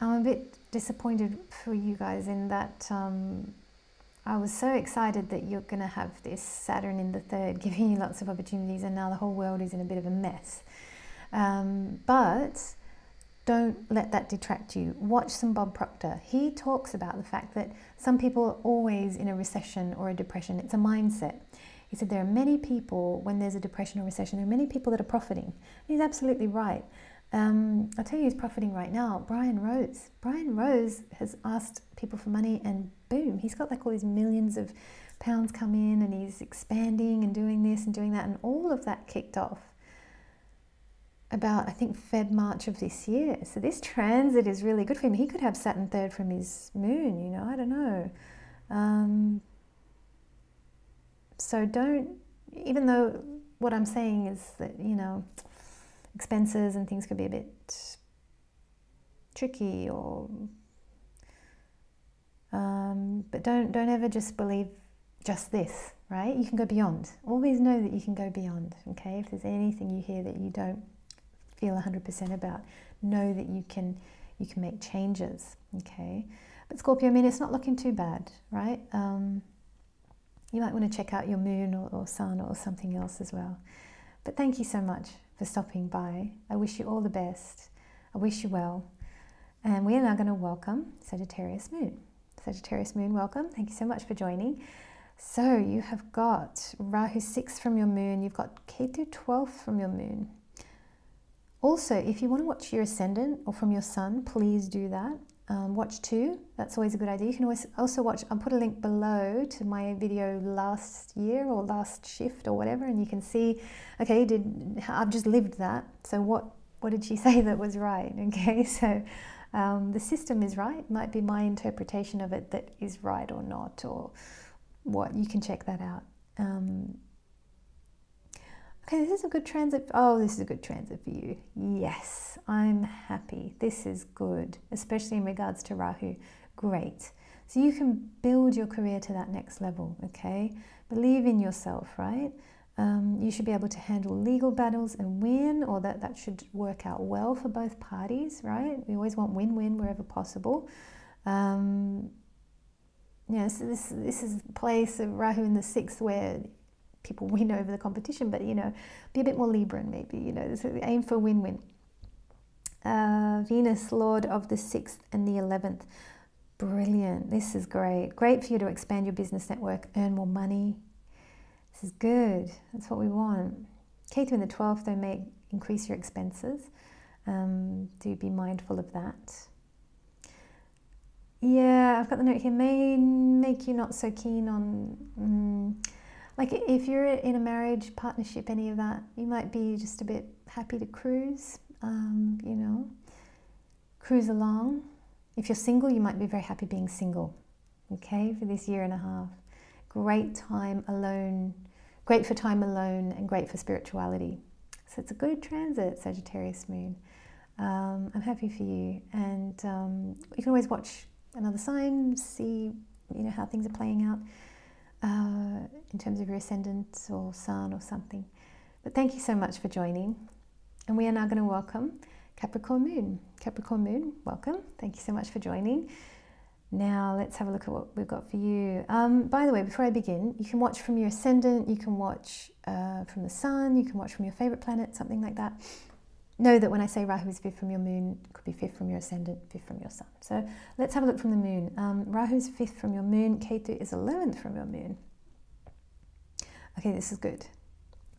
I'm a bit disappointed for you guys in that um, I was so excited that you're going to have this Saturn in the third (laughs) giving you lots of opportunities, and now the whole world is in a bit of a mess. Um, but don't let that detract you. Watch some Bob Proctor. He talks about the fact that some people are always in a recession or a depression. It's a mindset. He said there are many people, when there's a depression or recession, there are many people that are profiting. He's absolutely right. Um, I'll tell you who's profiting right now Brian Rose. Brian Rose has asked people for money, and boom, he's got like all these millions of pounds come in, and he's expanding and doing this and doing that, and all of that kicked off about I think Feb March of this year. So this transit is really good for him. He could have Saturn third from his moon, you know. I don't know. Um, so don't, even though what I'm saying is that you know expenses and things could be a bit tricky or um, but don't don't ever just believe just this right? You can go beyond. Always know that you can go beyond okay? If there's anything you hear that you don't feel 100% about know that you can you can make changes okay? But scorpio i mean it's not looking too bad right? Um, you might want to check out your moon or, or sun or something else as well. But thank you so much for stopping by. I wish you all the best. I wish you well. And we are now going to welcome Sagittarius Moon. Sagittarius Moon, welcome. Thank you so much for joining. So you have got Rahu 6 from your moon, you've got Ketu 12 from your moon. Also, if you want to watch your ascendant or from your sun, please do that um, watch two. That's always a good idea. You can always also watch, I'll put a link below to my video last year or last shift or whatever, and you can see, okay, did I've just lived that. So what, what did she (laughs) say that was right? (laughs) Okay, so um, the system is right. Might be my interpretation of it that is right or not, or what. You can check that out. Um, okay, this is a good transit. Oh, this is a good transit for you. Yes, I'm happy. This is good, especially in regards to Rahu. Great. So you can build your career to that next level, okay? Believe in yourself, right? Um, you should be able to handle legal battles and win, or that, that should work out well for both parties, right? We always want win win wherever possible. Um, yeah, so this, this is place of Rahu in the sixth where people win over the competition, but you know, be a bit more Libran maybe, you know, so aim for win-win. Uh, Venus, Lord of the 6th and the 11th. Brilliant. This is great. Great for you to expand your business network, earn more money. This is good. That's what we want. Ketu in the 12th, though, may increase your expenses. Um, do be mindful of that. Yeah, I've got the note here. May make you not so keen on, um, like if you're in a marriage, partnership, any of that, you might be just a bit happy to cruise, um, you know, cruise along. If you're single, you might be very happy being single, okay, for this year and a half. Great time alone, great for time alone, and great for spirituality. So it's a good transit, Sagittarius moon. Um, I'm happy for you, and um, you can always watch another sign, see you know how things are playing out uh, in terms of your ascendant or sun or something. But thank you so much for joining, and we are now going to welcome Capricorn Moon. Capricorn Moon, welcome. Thank you so much for joining. Now let's have a look at what we've got for you. Um, by the way, before I begin, you can watch from your ascendant, you can watch uh, from the sun, you can watch from your favorite planet, something like that know that when I say Rahu is fifth from your moon, it could be fifth from your ascendant, fifth from your sun. So let's have a look from the moon. Um, Rahu is fifth from your moon, Ketu is 11th from your moon. Okay, this is good.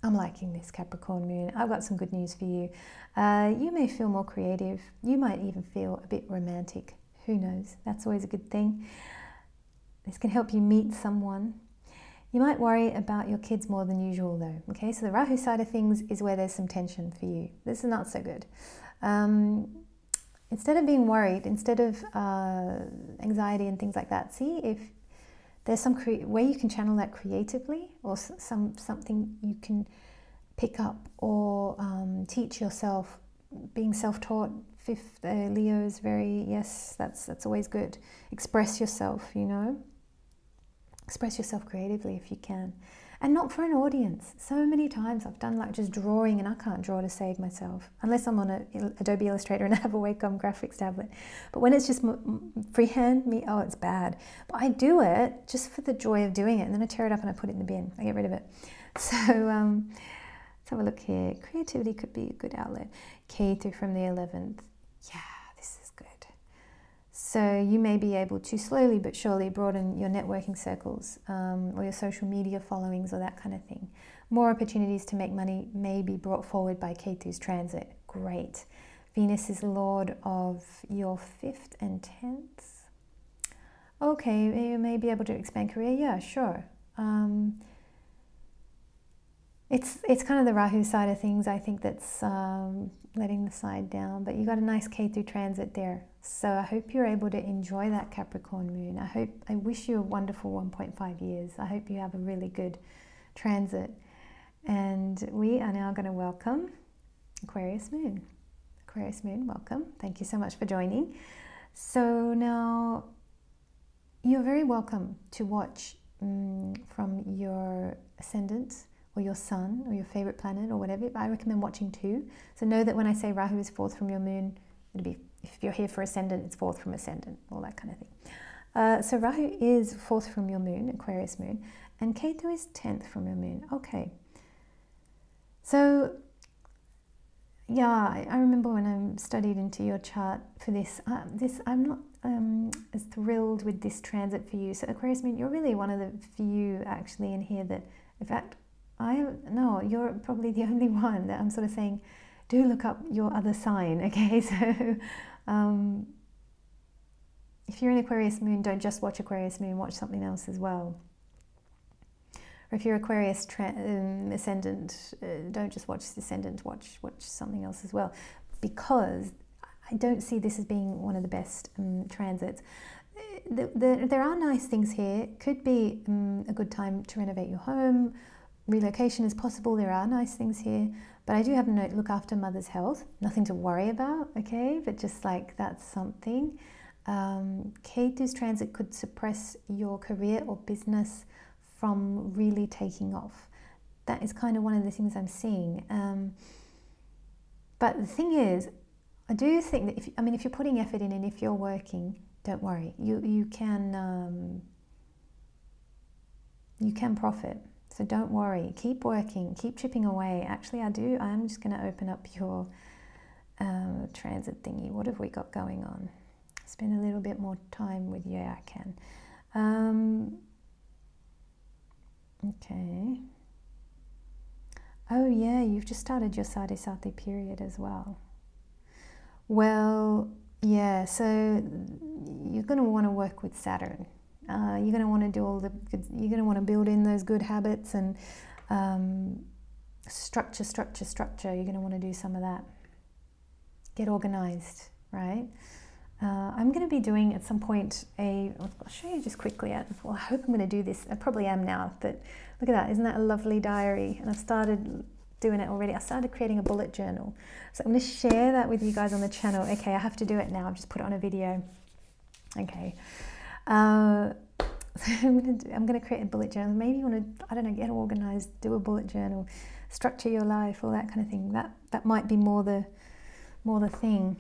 I'm liking this Capricorn moon. I've got some good news for you. Uh, you may feel more creative. You might even feel a bit romantic. Who knows? That's always a good thing. This can help you meet someone you might worry about your kids more than usual though, okay? So the Rahu side of things is where there's some tension for you. This is not so good. Um, instead of being worried, instead of uh, anxiety and things like that, see if there's some way you can channel that creatively or some something you can pick up or um, teach yourself. Being self-taught, fifth uh, Leo is very yes, that's that's always good. Express yourself, you know. Express yourself creatively if you can. And not for an audience. So many times I've done like just drawing and I can't draw to save myself unless I'm on a Adobe Illustrator and I (laughs) have a Wacom graphics tablet. But when it's just freehand, me, oh, it's bad. But I do it just for the joy of doing it and then I tear it up and I put it in the bin. I get rid of it. (laughs) So um, let's have a look here. Creativity could be a good outlet. Ketu from the 11th. Yeah so you may be able to slowly but surely broaden your networking circles um, or your social media followings or that kind of thing. More opportunities to make money may be brought forward by Ketu's transit. Great. Venus is lord of your fifth and tenth. Okay, you may be able to expand career. Yeah, sure. Um, it's it's kind of the Rahu side of things. I think that's um, letting the side down. But you got a nice Ketu transit there. So I hope you're able to enjoy that Capricorn moon. I hope I wish you a wonderful 1.5 years. I hope you have a really good transit. And we are now going to welcome Aquarius moon. Aquarius moon, welcome. Thank you so much for joining. So now you're very welcome to watch um, from your ascendant or your sun or your favorite planet or whatever. But I recommend watching two. So know that when I say Rahu is fourth from your moon, it'll be if you're here for ascendant, it's fourth from ascendant, all that kind of thing. Uh, so Rahu is fourth from your moon, Aquarius moon, and Ketu is tenth from your moon. Okay. So yeah, I, remember when I studied into your chart for this. Uh, this I'm not um, as thrilled with this transit for you. So Aquarius moon, you're really one of the few actually in here that, in fact, I no, you're probably the (laughs) only one that I'm sort of saying, do look up your other sign. (laughs) Okay, so um, if you're in Aquarius moon, don't just watch Aquarius moon, watch something else as well. Or if you're Aquarius um, ascendant, uh, don't just watch ascendant, watch watch something else as well, because I don't see this as being one of the best um, transits. The, the, there are nice things here. Could be um, a good time to renovate your home. Relocation is possible. There are nice things here. But I do have a note look after mother's health. Nothing to worry about, okay? But just like that's something. Um, Ketu's transit could suppress your career or business from really taking off. That is kind of one of the things I'm seeing. Um, but the thing is, I do think that if I mean if you're putting effort in and if you're working, don't worry. You you can um, you can profit. So don't worry, keep working, keep chipping away. Actually, I do. I'm just going to open up your uh, transit thingy. What have we got going on? spend a little bit more time with you. Yeah, I can. Um, okay. Oh, yeah, you've just started your Sade Sati period as well. Well, yeah, so you're going to want to work with Saturn. Uh, you're going to want to do all the you're going to want to build in those good habits and um, structure, structure, structure. You're going to want to do some of that. Get organized, right? Uh, I'm going to be doing at some point a, I'll show you just quickly, well, I hope I'm going to do this, I probably am now, but look at that, isn't that a lovely diary? And I've started doing it already. I started creating a bullet journal. So I'm going to share that with you guys on the channel. Okay, I have to do it now, I've just put it on a video. Okay. Uh, so (laughs) I'm going, to, I'm to create a bullet journal. Maybe you want to, I don't know, get organized, do a bullet journal, structure your life, all that kind of thing. That, that might be more the, more the thing.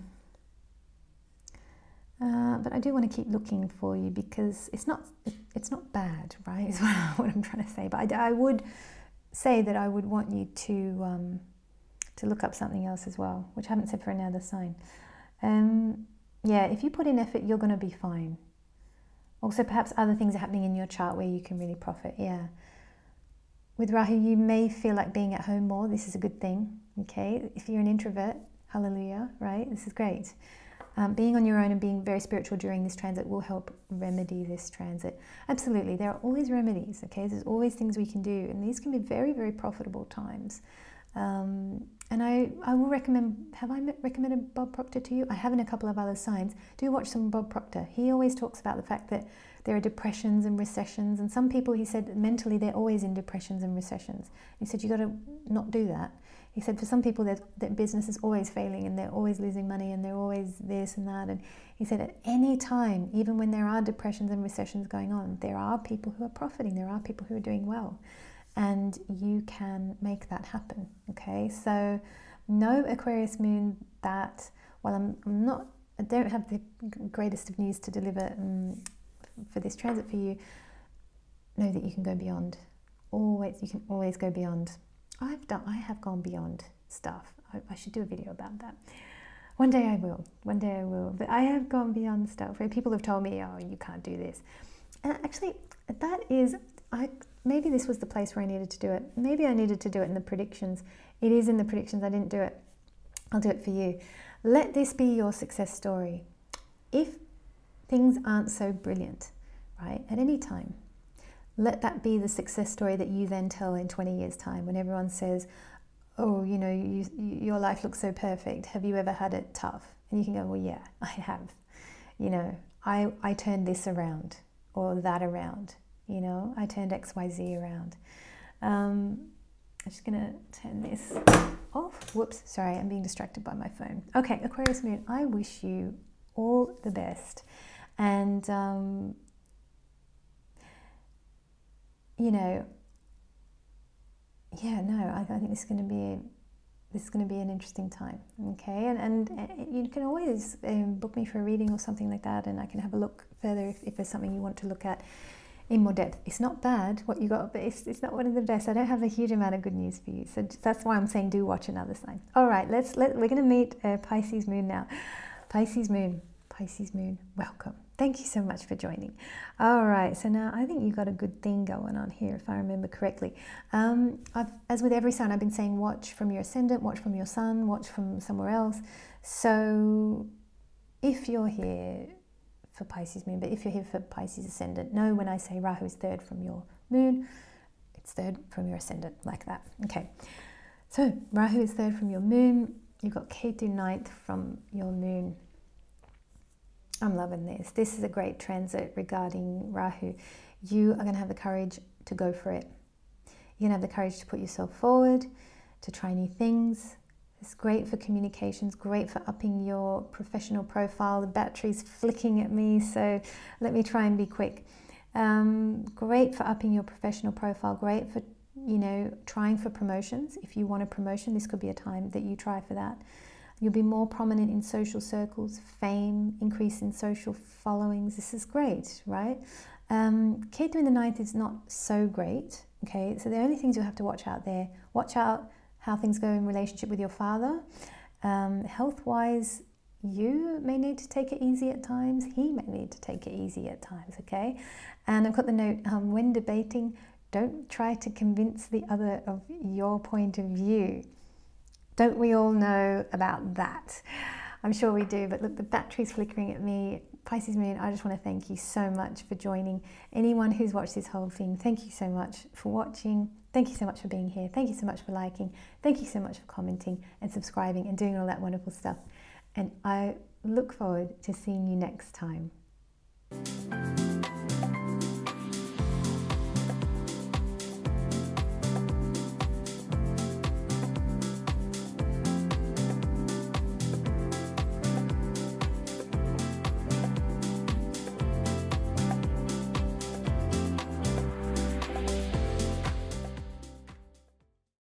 Uh, but I do want to keep looking for you because it's not it's not bad, right? (laughs) Is what I'm trying to say. But I, I would say that I would want you to um, to look up something else as well, which I haven't said for another sign. Um, yeah, if you put in effort, you're going to be fine. Also, perhaps other things are happening in your chart where you can really profit. Yeah. With Rahu, you may feel like being at home more. This is a good thing. Okay. If you're an introvert, hallelujah, right? This is great. Um, being on your own and being very spiritual during this transit will help remedy this transit. Absolutely, there are always remedies, okay? There's always things we can do, and these can be very, very profitable times. Um, and I, I will recommend, have I recommended Bob Proctor to you? I have in a couple of other signs. Do watch some Bob Proctor. He always talks about the fact that there are depressions and recessions, and some people, he said, mentally they're always in depressions and recessions. He said, you've got to not do that. He said for some people their business is always failing and they're always losing money and they're always this and that. And he said at any time, even when there are depressions and recessions going on, there are people who are profiting, there are people who are doing well. And you can make that happen. Okay, so no Aquarius moon that, while I'm, I'm not, I don't have the greatest of news to deliver um, for this transit for you, know that you can go beyond. Always, you can always go beyond. I've done, I have gone beyond stuff. I, I, should do a video about that. One day I will. One day I will. But I have gone beyond stuff where people have told me, "Oh, you can't do this," and actually, that is, I maybe this was the place where I needed to do it. Maybe I needed to do it in the predictions. It is in the predictions. I didn't do it. I'll do it for you. Let this be your success story. If things aren't so brilliant, right, at any time, let that be the success story that you then tell in 20 years' time when everyone says, Oh, you know, you, your life looks so perfect. Have you ever had it tough? And you can go, Well, yeah, (laughs) I have. You know, I, I turned this around or that around. You know, I turned XYZ around. Um, I'm just going to turn this off. Whoops, sorry, I'm being distracted by my phone. Okay, Aquarius Moon, I wish you all the best. And um, you know, yeah, no, I, I think this is going to be this is going to be an interesting time. Okay, and and uh, you can always um, book me for a reading or something like that, and I can have a look further if, if there's something you want to look at in more depth. It's not bad what you got, but it's, it's not one of the best. I don't have a huge amount of good news for you, so that's why I'm saying do watch another sign. All right, let's let we're going to meet uh, Pisces Moon now. Pisces Moon, Pisces Moon, welcome. Thank you so much for joining. All right, so now I think you've got a good thing going on here, if I remember correctly. Um, as with every sign, I've been saying watch from your ascendant, watch from your sun, watch from somewhere else. So if you're here for Pisces moon, but if you're here for Pisces ascendant, know when I say Rahu is third from your moon, it's third from your ascendant, like that. Okay, so Rahu is third from your moon, you've got Ketu ninth from your moon I'm loving this. This is a great transit regarding Rahu. You are going to have the courage to go for it. You're going to have the courage to put yourself forward, to try new things. It's great for communications, great for upping your professional profile. The battery's flicking at me, so let me try and be quick. Um, great for upping your professional profile, great for you know trying for promotions. If you want a promotion, this could be a time that you try for that. You'll be more prominent in social circles, fame, increase in social followings. This is great, right? Um, Ketu in the ninth is not so great, okay? So the only things you'll have to watch out there, watch out how things go in relationship with your father. Um, health-wise, you may need to take it easy at times, he may need to take it easy at times, okay? And I've got the note um, when debating, don't try to convince the other of your point of view. Don't we all know about that? I'm sure we do, but look, the battery's flickering at me. Pisces Moon, I just want to thank you so much for joining. Anyone who's watched this whole thing, thank you so much for watching. Thank you so much for being here. Thank you so much for liking. Thank you so much for commenting and subscribing and doing all that wonderful stuff. And I look forward to seeing you next time.